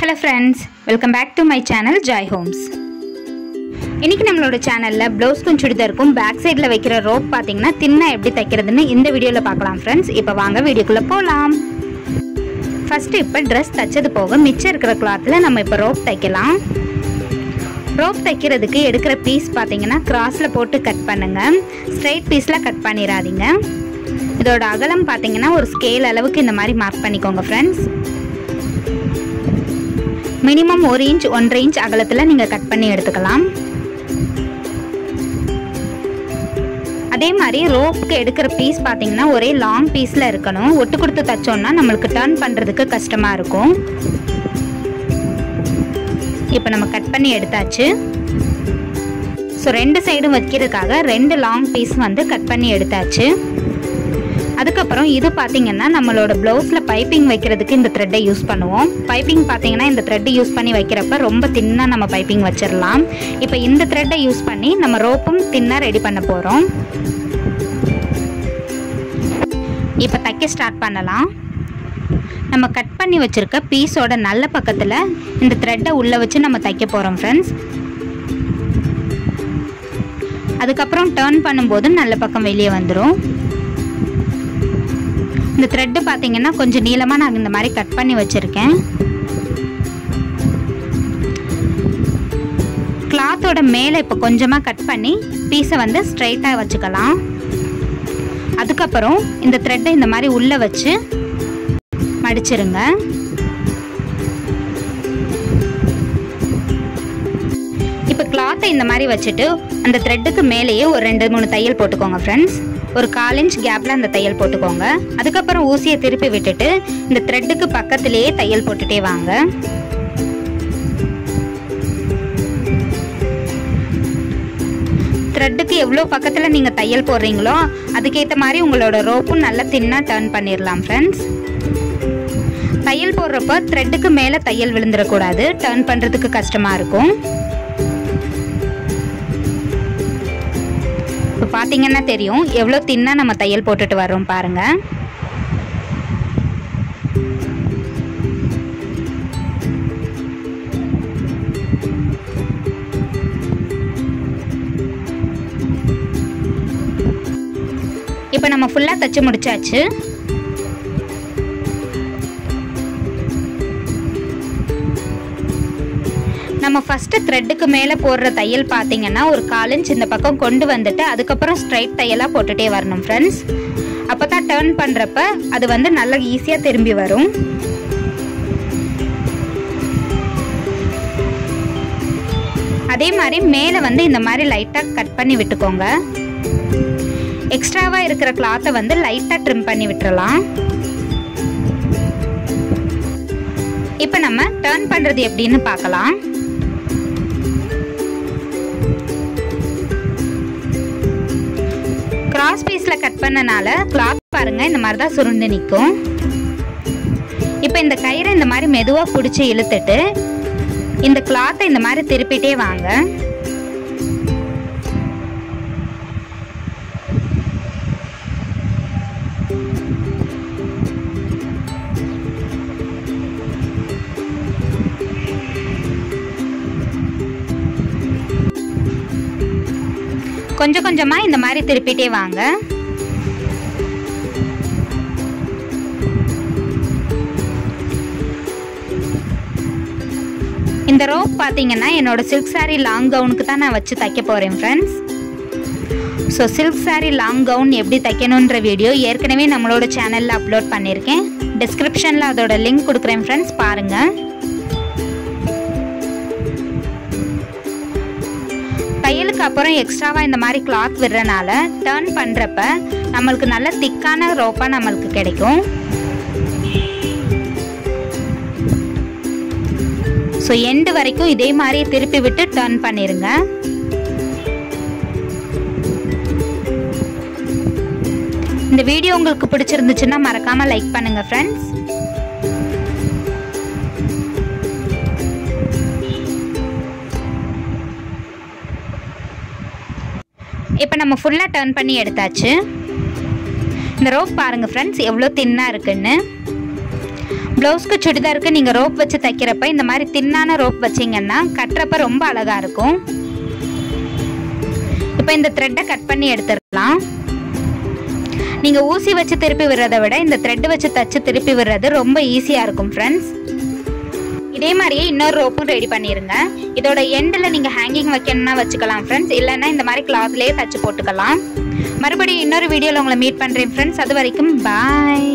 Hello friends welcome back to my channel Joy Homes இன்றைக்கி நம்மளோட சேனலில் ப்ளவுஸ்க்கும் சுடிதாருக்கும் பேக் சைடில் வைக்கிற ரோப் பார்த்தீங்கன்னா தின்னா எப்படி தைக்கிறதுன்னு இந்த வீடியோவில் பார்க்கலாம் ஃப்ரெண்ட்ஸ் இப்போ வாங்க வீடியோக்குள்ளே போகலாம் ஃபஸ்ட்டு இப்போ ட்ரெஸ் தைச்சது போக மிச்சம் இருக்கிற கிளாத்தில் நம்ம இப்போ ரோப் தைக்கலாம். ரோப் தைக்கிறதுக்கு எடுக்கிற பீஸ் பார்த்தீங்கன்னா கிராஸில் போட்டு கட் பண்ணுங்கள் ஸ்ட்ரைட் பீஸில் கட் பண்ணிடாதீங்க இதோட அகலம் பார்த்தீங்கன்னா ஒரு ஸ்கேல் அளவுக்கு இந்த மாதிரி மார்க் பண்ணிக்கோங்க ஃப்ரெண்ட்ஸ் மினிமம் ஒரு இன்ச் ஒன்றரை இன்ச் அகலத்தில் நீங்கள் கட் பண்ணி எடுத்துக்கலாம். அதே மாதிரி ரோப்புக்கு எடுக்கிற பீஸ் பார்த்தீங்கன்னா ஒரே லாங் பீஸில் இருக்கணும். ஒட்டு கொடுத்து தைச்சோன்னா நம்மளுக்கு டர்ன் பண்ணுறதுக்கு கஷ்டமாக இருக்கும். இப்போ நம்ம கட் பண்ணி எடுத்தாச்சு. ஸோ ரெண்டு சைடும் வைக்கிறதுக்காக ரெண்டு லாங் பீஸ் வந்து கட் பண்ணி எடுத்தாச்சு. அதுக்கப்புறம் இது பார்த்தீங்கன்னா நம்மளோட ப்ளவுஸில் பைப்பிங் வைக்கிறதுக்கு இந்த த்ரெட்டை யூஸ் பண்ணுவோம். பைப்பிங் பார்த்தீங்கன்னா இந்த த்ரெட்டு யூஸ் பண்ணி வைக்கிறப்ப ரொம்ப தின்னாக நம்ம பைப்பிங் வச்சிடலாம் இப்போ இந்த த்ரெட்டை யூஸ் பண்ணி நம்ம ரோப்பும் தின்னாக ரெடி பண்ண போகிறோம் இப்போ தைக்க ஸ்டார்ட் பண்ணலாம். நம்ம கட் பண்ணி வச்சுருக்க பீஸோட நல்ல பக்கத்தில் இந்த த்ரெட்டை உள்ளே வச்சு நம்ம தைக்க போகிறோம் ஃப்ரெண்ட்ஸ் அதுக்கப்புறம் டேர்ன் பண்ணும்போது நல்ல பக்கம் வெளியே வந்துடும் இந்த த்ரெட்டு பார்த்தீங்கன்னா கொஞ்சம் நீளமாக நான் இந்த மாதிரி கட் பண்ணி வச்சுருக்கேன். கிளாத்தோட மேலே இப்போ கொஞ்சமாக கட் பண்ணி பீஸை வந்து ஸ்ட்ரைட்டாக வச்சுக்கலாம். அதுக்கப்புறம் இந்த த்ரெட்டை இந்த மாதிரி உள்ளே வச்சு மடிச்சிருங்க. இப்போ கிளாத்தை இந்த மாதிரி வச்சுட்டு அந்த த்ரெட்டுக்கு மேலேயே ஒரு ரெண்டு மூணு தையல் போட்டுக்கோங்க ஃப்ரெண்ட்ஸ் ஒரு கால் இன்ச் கேப்பில் அந்த தையல் போட்டுக்கோங்க. அதுக்கப்புறம் ஊசியை திருப்பி விட்டுட்டு இந்த த்ரெட்டுக்கு பக்கத்திலேயே தையல் போட்டுட்டே வாங்க. த்ரெட்டுக்கு எவ்வளோ பக்கத்தில் நீங்கள் தையல் போடுறீங்களோ அதுக்கேற்ற மாதிரி உங்களோட ரோப்பும் நல்லா தின்னாக டர்ன் பண்ணிடலாம் ஃப்ரெண்ட்ஸ் தையல் போடுறப்ப த்ரெட்டுக்கு மேலே தையல் விழுந்துடக்கூடாது டர்ன் பண்ணுறதுக்கு கஷ்டமாக இருக்கும். பார்த்தீங்கன்னா தெரியும். எவ்வளோ தின்னா நம்ம தையல் போட்டுட்டு வரோம் பாருங்கள் இப்போ நம்ம ஃபுல்லாக தைச்சு முடிச்சாச்சு. நம்ம ஃபஸ்ட்டு த்ரெட்டுக்கு மேலே போடுற தையல் பார்த்தீங்கன்னா ஒரு காலஞ்ச் இந்த பக்கம் கொண்டு வந்துட்டு அதுக்கப்புறம் ஸ்ட்ரைட் தையலாக போட்டுகிட்டே வரணும் ஃப்ரெண்ட்ஸ் அப்போ தான் டேர்ன் பண்ணுறப்ப அது வந்து நல்லா ஈஸியாக திரும்பி வரும். அதே மாதிரி மேலே வந்து இந்த மாதிரி லைட்டாக கட் பண்ணி விட்டுக்கோங்க. எக்ஸ்ட்ராவாக இருக்கிற கிளாத்தை வந்து லைட்டாக ட்ரிம் பண்ணி விட்டுறலாம். இப்போ நம்ம டேர்ன் பண்ணுறது எப்படின்னு பார்க்கலாம் கிராஸ் கட் பண்ணனால கிளாத் பாருங்க இந்த மாதிரி தான் சுருண்டு நிற்கும் இப்போ இந்த கயிறை இந்த மாதிரி மெதுவாக பிடிச்சி இழுத்துட்டு இந்த கிளாத்தை இந்த மாதிரி திருப்பிட்டே வாங்க. கொஞ்சம் கொஞ்சமாக இந்த மாதிரி திருப்பிட்டே வாங்க. இந்த ரோப் பார்த்தீங்கன்னா என்னோட சில்க் சாரீ லாங் கவுனுக்கு தான் நான் வச்சு தைக்க போகிறேன் friends so silk sari long gown எப்படி தைக்கணுன்ற வீடியோ ஏற்கனவே நம்மளோட சேனலில் அப்லோட் பண்ணியிருக்கேன். டிஸ்கிரிப்ஷனில் அதோட லிங்க் கொடுக்குறேன் ஃப்ரெண்ட்ஸ் பாருங்கள் தையலுக்கு அப்புறம் எக்ஸ்ட்ராவாக இந்த மாதிரி கிளாத் விடுறனால டேர்ன் பண்ணுறப்ப நம்மளுக்கு நல்ல திக்கான ரோப்பாக நம்மளுக்கு கிடைக்கும். ஸோ எண்டு வரைக்கும் இதே மாதிரி திருப்பி விட்டு டர்ன் பண்ணிடுங்க இந்த வீடியோ உங்களுக்கு பிடிச்சிருந்துச்சுன்னா மறக்காமல் லைக் பண்ணுங்கள் ஃப்ரெண்ட்ஸ் இப்போ நம்ம ஃபுல்லாக டர்ன் பண்ணி எடுத்தாச்சு. இந்த ரோப் பாருங்கள் ஃப்ரெண்ட்ஸ் எவ்வளோ தின்னாக இருக்குன்னு. ப்ளவுஸ்க்கு சுடிதாருக்கு நீங்கள் ரோப் வச்சு தைக்கிறப்ப இந்த மாதிரி தின்னான ரோப் வச்சிங்கன்னா கட்டுறப்ப ரொம்ப அழகாக இருக்கும். இப்போ இந்த த்ரெட்டை கட் பண்ணி எடுத்துடலாம். நீங்கள் ஊசி வச்சு திருப்பி விடுறதை விட இந்த த்ரெட் வச்சு தச்சு திருப்பி விடுறது ரொம்ப ஈஸியாக இருக்கும் ஃப்ரெண்ட்ஸ் இதே மாதிரியே இன்னொரு ரோப்பும் ரெடி பண்ணிடுங்க இதோட எண்டில் நீங்கள் ஹேங்கிங் வைக்கணும்னா வச்சுக்கலாம் ஃப்ரெண்ட்ஸ் இல்லைன்னா இந்த மாதிரி கிளாத்லேயே தச்சு போட்டுக்கலாம். மறுபடியும் இன்னொரு வீடியோவில் உங்களை மீட் பண்ணுறேன் ஃப்ரெண்ட்ஸ் அது வரைக்கும் பாய்